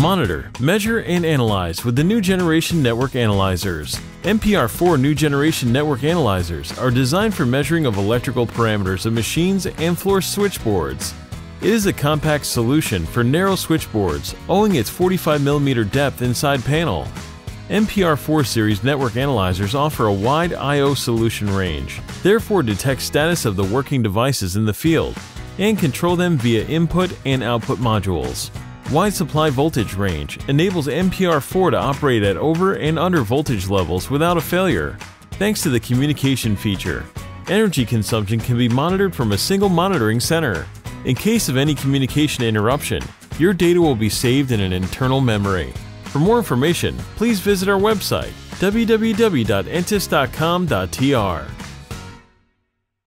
Monitor, measure, and analyze with the new generation network analyzers. MPR4 new generation network analyzers are designed for measuring of electrical parameters of machines and floor switchboards. It is a compact solution for narrow switchboards, owing its 45mm depth inside panel. MPR4 series network analyzers offer a wide I.O. solution range, therefore detect status of the working devices in the field, and control them via input and output modules. Wide supply voltage range enables MPR-4 to operate at over and under voltage levels without a failure, thanks to the communication feature. Energy consumption can be monitored from a single monitoring center. In case of any communication interruption, your data will be saved in an internal memory. For more information, please visit our website www.entes.com.tr.